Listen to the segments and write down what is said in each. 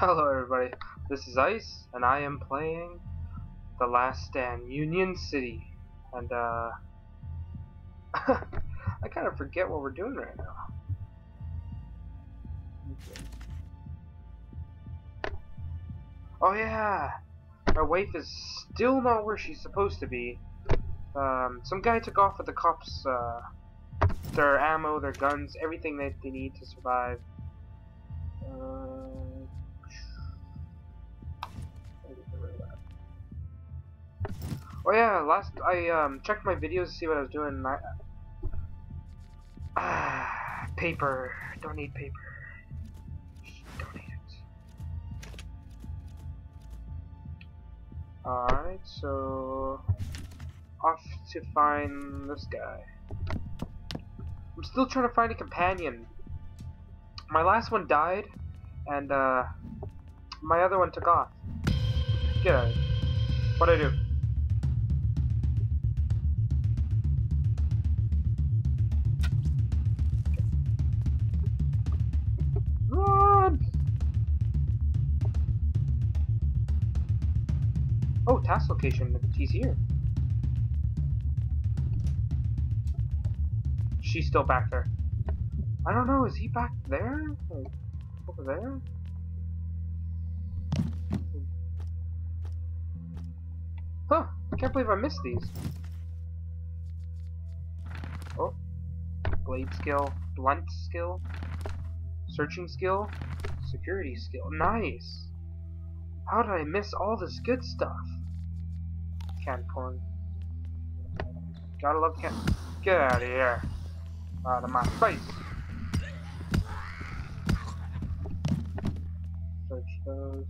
Hello everybody, this is Ice, and I am playing The Last Stand, Union City. And, uh... I kind of forget what we're doing right now. Oh yeah! My wife is still not where she's supposed to be. Um, some guy took off with the cops, uh, their ammo, their guns, everything that they need to survive. Uh, Oh yeah, last I um, checked my videos to see what I was doing. I, paper. Don't need paper. Don't need it. Alright, so off to find this guy. I'm still trying to find a companion. My last one died, and uh, my other one took off. Get out. What'd I do? Location. He's here. She's still back there. I don't know. Is he back there? Like, over there? Huh. I can't believe I missed these. Oh. Blade skill. Blunt skill. Searching skill. Security skill. Nice. How did I miss all this good stuff? Gotta love can. Get out of here. Out of my face. Search those.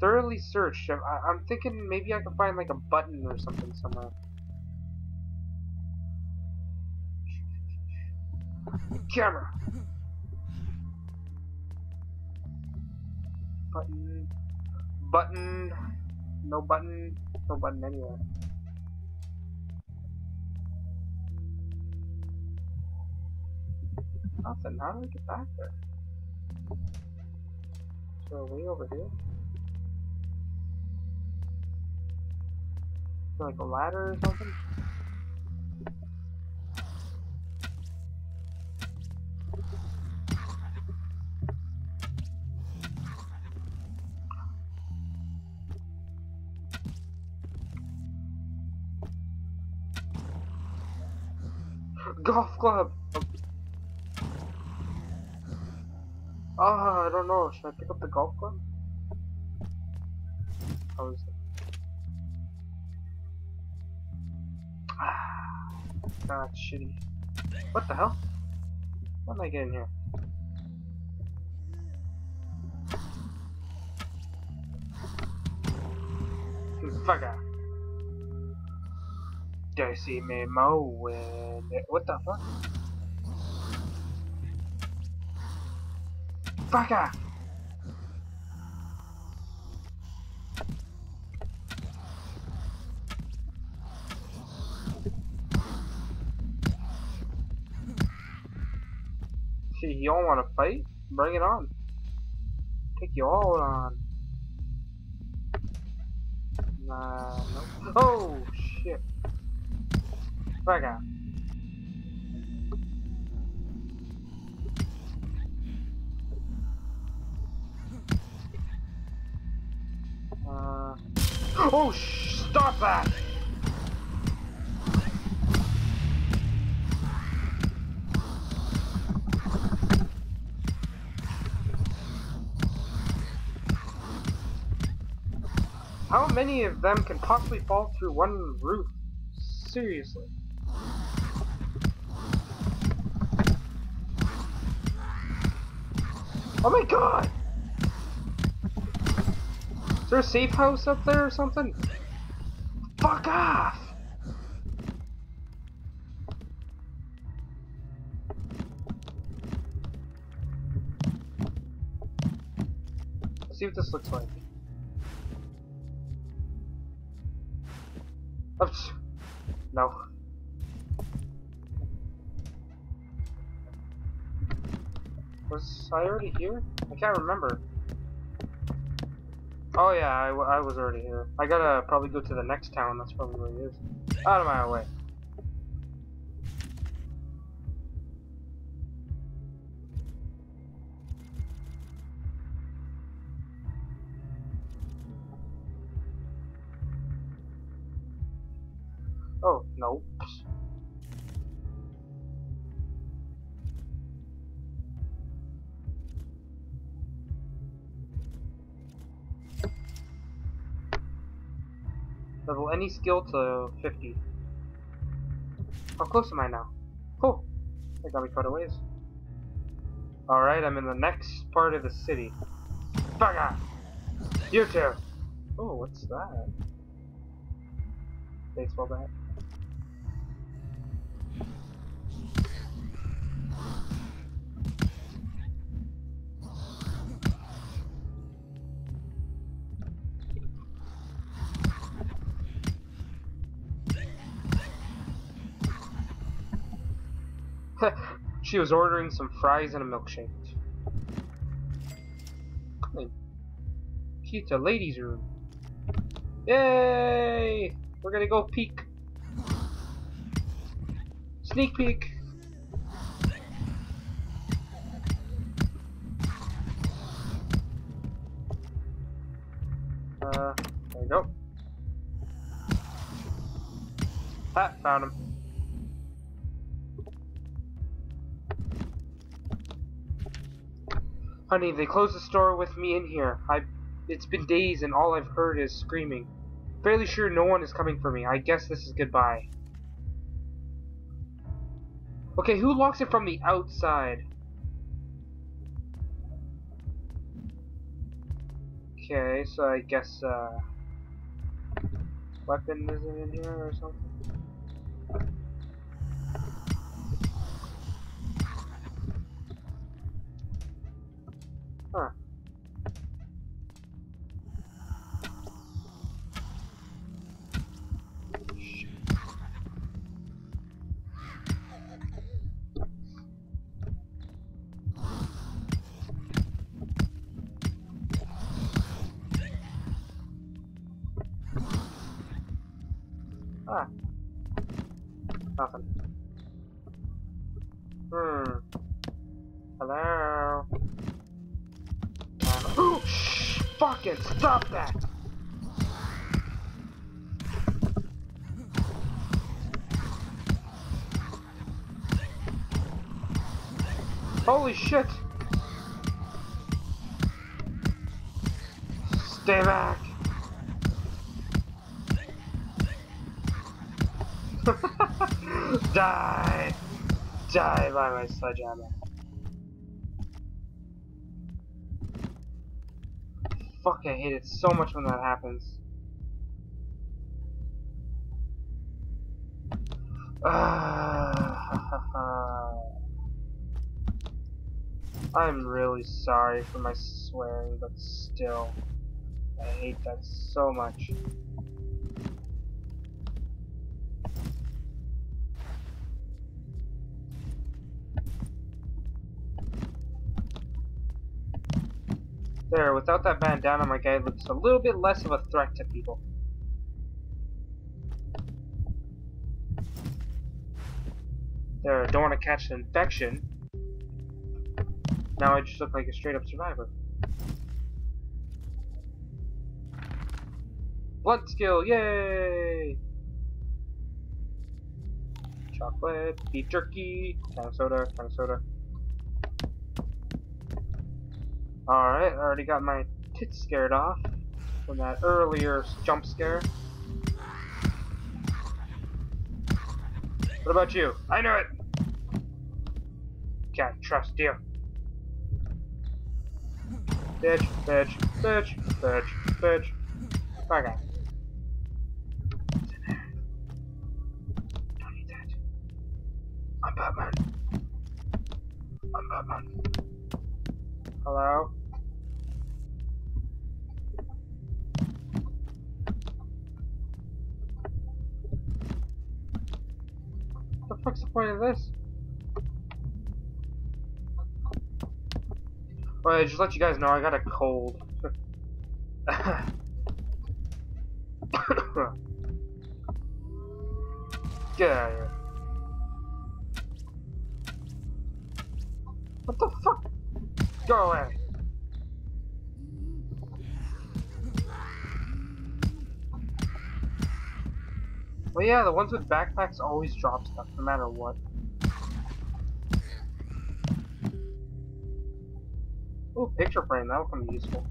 Thoroughly searched. I am thinking maybe I can find like a button or something somewhere. Camera. Button. Button. No button. No button anywhere. Nothing. How do I get back there? So way over here? Like a ladder or something? Golf club! Ah, oh, I don't know. Should I pick up the golf club? How is it? Ah, that's shitty. What the hell? What am I getting here? Fuck out. Dicey me mowing. What the fuck? Fucker! See, you all want to fight? Bring it on. Take you all on. Nah. Oh, shit. Out. Uh, oh, stop that! How many of them can possibly fall through one roof? Seriously. Oh my god! Is there a safe house up there or something? Fuck off! Let's see what this looks like. Oops. No. Was I already here? I can't remember. Oh yeah, I, I was already here. I gotta probably go to the next town. That's probably where he is. Out of my way. Oh, no. Level any skill to 50. How close am I now? Oh, I got me quite a ways. Alright, I'm in the next part of the city. Bugger! You too! Oh, what's that? Baseball bat. She was ordering some fries and a milkshake. Clean. Key to ladies' room. Yay! We're gonna go peek. Sneak peek. Uh, there we go. Ah, found him. Honey, they closed the store with me in here. I it's been days and all I've heard is screaming. Fairly sure no one is coming for me. I guess this is goodbye. Okay, who locks it from the outside? Okay, so I guess uh weapon isn't in here or something. Stop that! Holy shit! Stay back! Die! Die by my sledgehammer. I hate it so much when that happens. I'm really sorry for my swearing, but still, I hate that so much. There, without that bandana, my guy looks a little bit less of a threat to people. There, I don't want to catch an infection. Now I just look like a straight up survivor. Blunt skill, yay! Chocolate, beef jerky, can soda, can soda. Alright, I already got my tits scared off from that earlier jump scare. What about you? I knew it! Can't trust you. Bitch, bitch, bitch, bitch, bitch. Okay. Don't. I'm Batman. I'm Batman. Hello? Fuck's the point of this? Well, I just let you guys know I got a cold. Get out of here. What the fuck? Go away. Well, yeah, the ones with backpacks always drop stuff, no matter what. Ooh, picture frame, that'll come useful.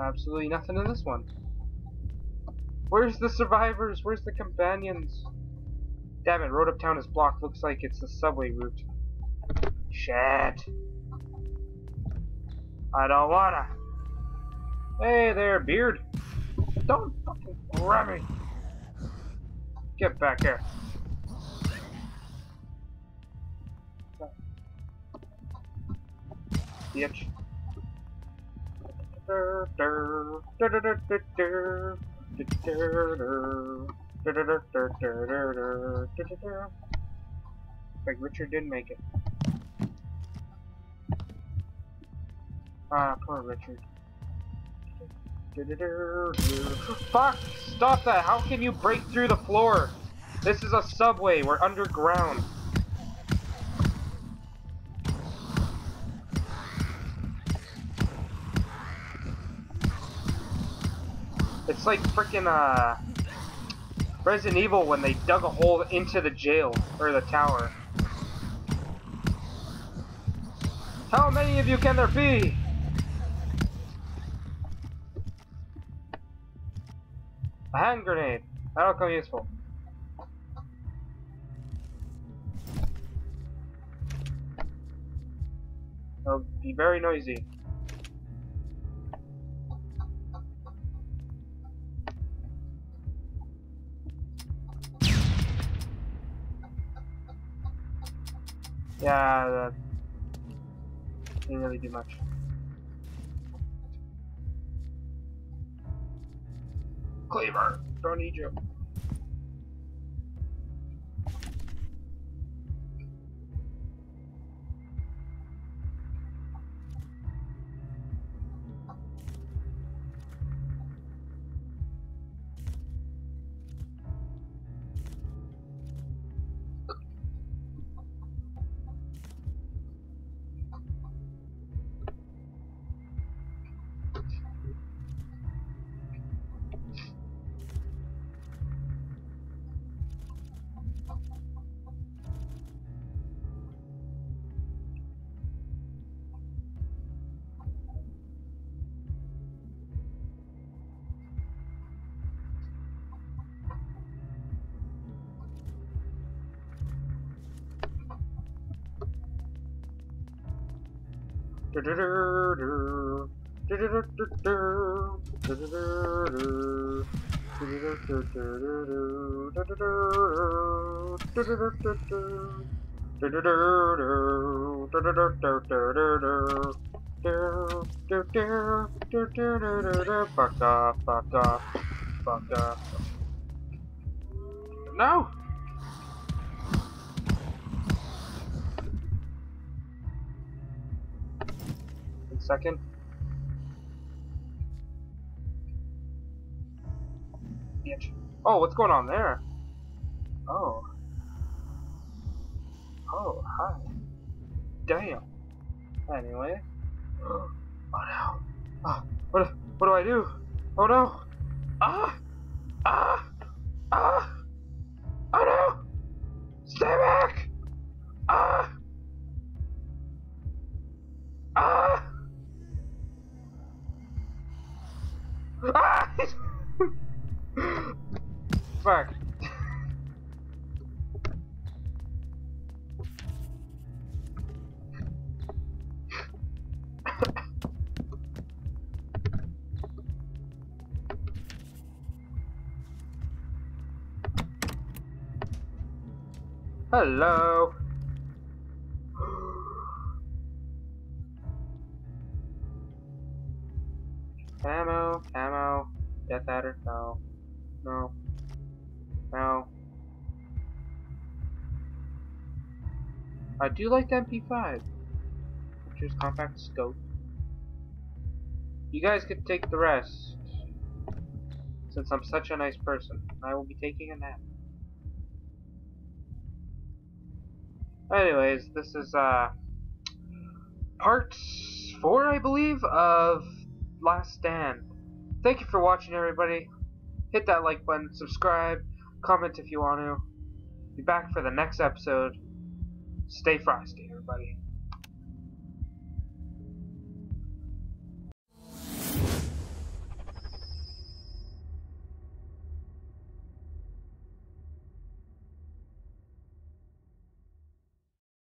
Absolutely nothing in this one. Where's the survivors? Where's the companions? Damn it, Road Uptown is blocked. Looks like it's the subway route. Shit. I don't wanna. Hey there, beard. Don't fucking grab me. Get back here. Bitch. Like Richard didn't make it. Ah, poor Richard. Fuck! Stop that! How can you break through the floor? This is a subway. We're underground. It's like freaking uh Resident Evil when they dug a hole into the jail or the tower. How many of you can there be? A hand grenade. That'll come useful. It'll be very noisy. Yeah, that didn't really do much. Cleaver, don't need you. Fuck off, fuck off, fuck off. No! Second. Bitch. Oh, what's going on there? Oh. Oh, hi. Damn. Anyway. Oh no. Oh, what, what do I do? Oh no. Ah! Ah! Fuck. Hello. Camo, camo, Death Adder, no, no, no. I do like the MP5. Which is compact scope. You guys could take the rest. Since I'm such a nice person. I will be taking a nap. Anyways, this is uh part four, I believe, of Last Stand. Thank you for watching, everybody. Hit that like button, subscribe, comment if you want to. Be back for the next episode. Stay frosty, everybody.